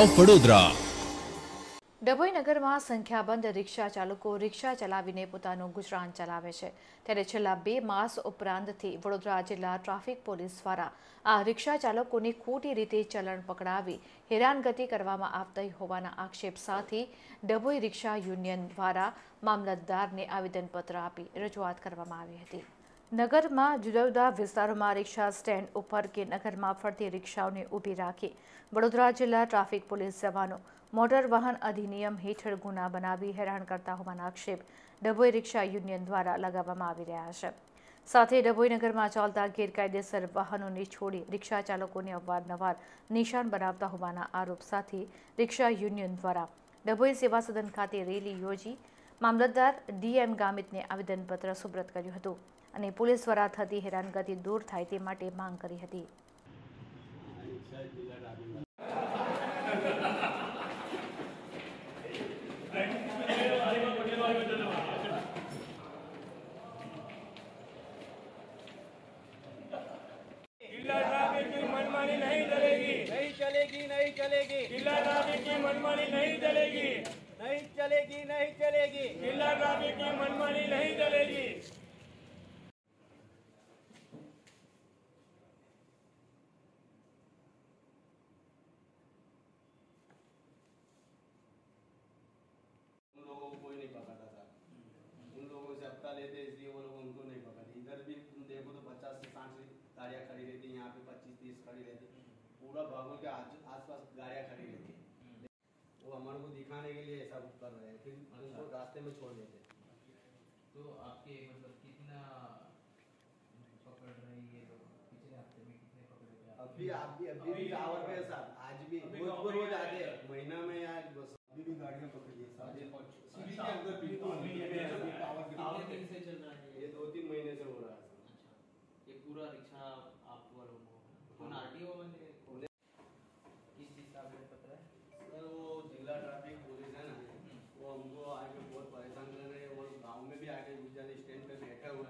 Of Vadodara. Dabhoi નગરમાં સંખ્યાબંધ રિક્ષા ચાલકો રિક્ષા ચલાવીને પોતાનું ગુજરાન ચલાવે છે. ત્યારે છેલ્લા બે માસ ઉપરાંતથી વડોદરા જિલ્લા ટ્રાફિક પોલીસ દ્વારા આ રિક્ષા ચાલકોની ખોટી રીતે ચલણ પકડાવી હેરાનગતિ કરવામાં આવતી હોવાના આક્ષેપ સાથે ડભોઈ રિક્ષા યુનિયન દ્વારા મામલતદારને આવેદનપત્ર આપી રજૂઆત કરવામાં આવી હતી. નગરમાં જુદા જુદા વિસ્તારોમાં રિક્ષા સ્ટેન્ડ ઉપર કે નગરમાં ફરતી રિક્ષાઓને ઊભી રાખી વડોદરા જિલ્લા ટ્રાફિક પોલીસ જવાનો મોટર વાહન અધિનિયમ હેઠળ ગુના બનાવી હેરાન કરતા હોવાના આક્ષેપ ડભોઈ રિક્ષા યુનિયન દ્વારા લગાવવામાં આવી રહ્યા છે. સાથે ડભોઈ નગરમાં ચાલતા ગેરકાયદેસર વાહનોને છોડી રિક્ષા ચાલકોને અવારનવાર નિશાન બનાવતા હોવાના આરોપ સાથે રિક્ષા યુનિયન દ્વારા ડભોઈ સેવા સદન ખાતે રેલી યોજી મામલતદાર ડીએમ ગામિતને આવેદનપત્ર સુપ્રત કર્યું હતું. અને પોલીસ દ્વારા થતી હેરાનગતિ દૂર થાય તે માટે માંગ કરી હતી जिला ट्रैफिक की मनमानी नहीं चलेगी नहीं चलेगी नहीं चलेगी जिला ट्रैफिक की मनमानी नहीं चलेगी नहीं चलेगी नहीं चलेगी जिला ट्रैफिक की मनमानी नहीं चलेगी हफ़्ता लेते इसलिए वो लोग उनको नहीं पकड़ते। इधर भी तुम देखो तो पचास से साठ गाड़ियाँ खड़ी रहती यहाँ पे पच्चीस तीस खड़ी रहती पूरा बागुल के आस आसपास गाड़ियाँ खड़ी रहती वो हमारे को दिखाने के लिए ऐसा कर रहे हैं फिर उनको रास्ते में छोड़ देते तो आपके मतलब कितना पकड़ रहे हैं ये लोग? पिछले हफ़्ते में कितने पकड़े आप? अभी आप भी अभी भी टावर के साथ आज भी रोज आते हैं। महीना में यार बस अभी भी गाड़ियाँ पकड़ी है साथ सिटी के अंदर बिल्कुल टावर के कितने दिन से चल रहा है ये दो तीन महीने से हो रहा है परीक्षा आप वालों को हाँ। किस चीज़ का है? सर वो जिला ट्रैफ़िक पुलिस है ना हम्म। वो हमको बहुत परेशान कर रहे हैं और गाँव में भी स्टैंड पे हम्म।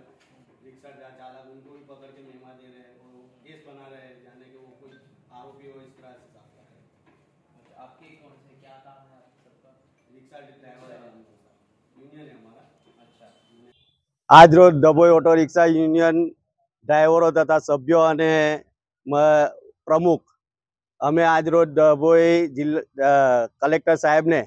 रिक्शा चालक उनको भी पकड़ के मेहमा दे रहे हैं और हम्म। केस बना रहे हैं जाने के वो कुछ आरोपी हो इस तरह से अच्छा, कौन से क्या काम है सबका? रिक्शा ड्राइवर है यूनियन है हमारा। अच्छा। आज रोज दबोई ऑटो रिक्शा यूनियन ડ્રાઈવરો તથા સભ્યો અને પ્રમુખ. અમે આજરોજ ડભોઈ જિલ્લા કલેક્ટર સાહેબને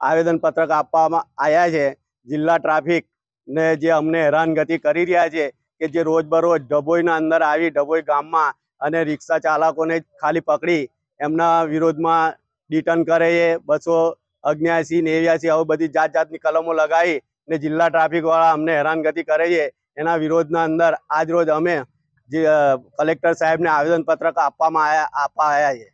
આવેદનપત્રક આપવામાં આવ્યા છે. જિલ્લા ટ્રાફિક ને જે અમને હેરાનગતિ કરી રહ્યા છે કે જે રોજબરોજ ડભોઈના અંદર આવી ડભોઈ ગામમાં અને રિક્ષા ચાલકોને ખાલી પકડી એમના વિરોધમાં ડિટર્ન કરે છે. બસો અગ્યાસી નેવ્યાસી આવી બધી જાત જાતની કલમો લગાવી ને જિલ્લા ટ્રાફિક વાળા અમને હેરાનગતિ કરે છે. એના વિરોધના અંદર આજ રોજ અમે જે કલેક્ટર સાહેબને આવેદનપત્રક આપવામાં આવ્યા આપવા આવ્યા છે